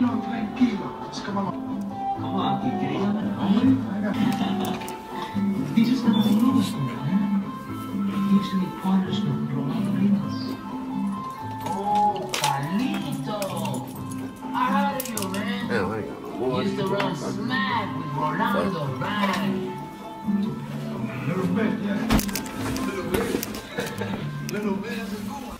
No, tranquilo. Es como Come on, ¿qué quería? Hombre, haga. Dices nada de nuevos con él, ¿eh? He used to be partners with Rolando Rivas. Oh, Carlito. I heard of you, man. Damn, I ain't got. Used to run smack with Rolando, right? Little bit, yeah. Little bit. Little bit is a good one.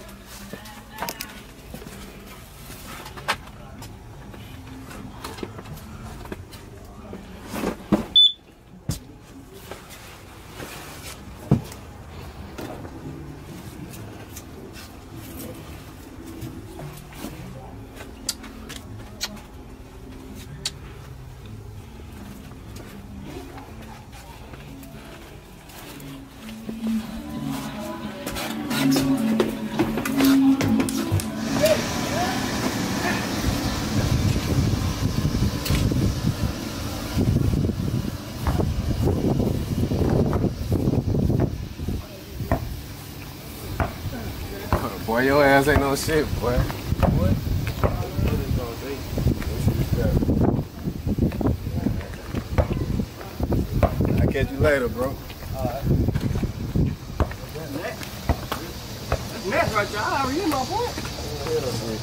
Boy, your ass ain't no shit, boy. I catch you later, bro. Alright. That's right, y'all. I already hit my point.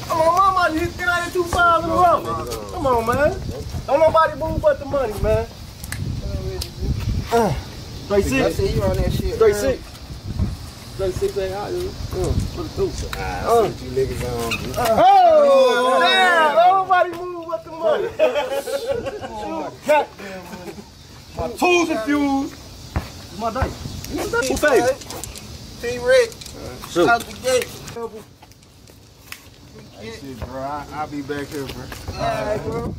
Come on, mama. You get out of two fives in a row. Come on, man. Don't nobody move but the money, man. Uh, straight six. see you on that shit. Straight six. Straight six ain't hot, dude. Ah, Oh. Oh, damn. Nobody move but the money. Shoot, cat. My tools infused. My dice. Who pays? T Rick. Shoot. Out the gate. Shit, bro. I, I'll be back here, bro. Alright, bro.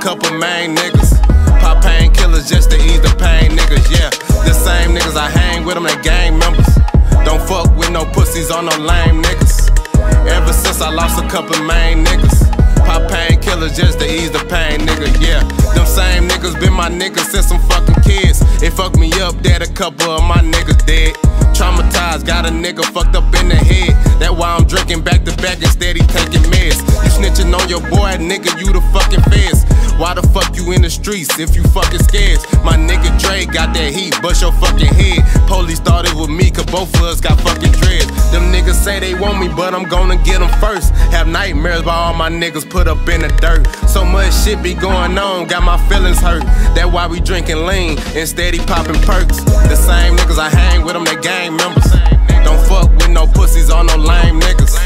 Couple main niggas. Pop painkillers just to ease the pain, niggas, yeah. The same niggas I hang with them, they gang members. Don't fuck with no pussies or no lame niggas. Ever since I lost a couple main niggas. Pop painkillers just to ease the pain, nigga, yeah. Them same niggas been my niggas since I'm fucking kids. It fucked me up that a couple of my niggas dead. Traumatized, got a nigga fucked up in the head. That why I'm drinking back to back instead he taking meds. You snitching on your boy, nigga, you the fucking feds. Why the fuck you in the streets if you fucking scared? My nigga Dre got that heat, bust your fucking head. Police started with me, cause both of us got fucking dreads. Them niggas say they want me, but I'm gonna get them first. Have nightmares about all my niggas put up in the dirt. So much shit be going on, got my feelings hurt. That why we drinking lean instead steady popping perks. The same niggas I hang with them, they gang members. Don't fuck with no pussies or no lame niggas.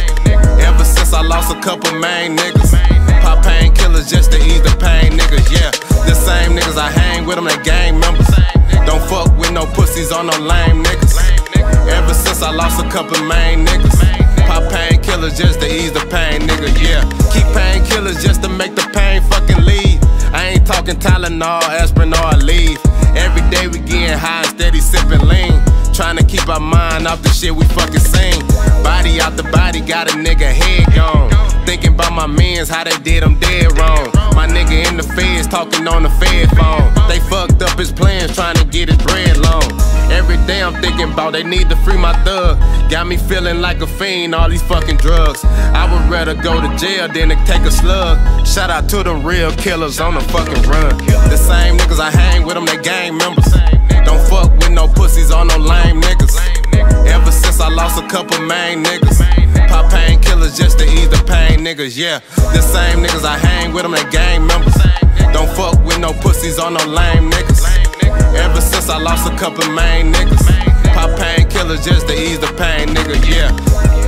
Ever since I lost a couple main niggas. Pussies or no lame niggas. Ever since I lost a couple main niggas. Pop painkillers just to ease the pain, nigga, yeah. Keep painkillers just to make the pain fucking leave. I ain't talking Tylenol, aspirin, or Aleve. Every day we getting high and steady sipping lean. Trying to keep our mind off the shit we fucking seen. Body out the body, got a nigga head gone. Thinking about my mans, how they did them dead wrong. Feds talking on the fed phone. They fucked up his plans, trying to get his bread long. Every day I'm thinking about they need to free my thug. Got me feeling like a fiend, all these fucking drugs. I would rather go to jail than to take a slug. Shout out to the real killers on the fucking run. The same niggas I hang with them, they gang members. Don't fuck with no pussies or no lame niggas. Ever since I lost a couple main niggas. Pop painkillers just to ease the pain, niggas, yeah. The same niggas I hang with them, they gang members. Pussies or no lame niggas. Ever since I lost a couple main niggas. Pop painkillers just to ease the pain, nigga, yeah.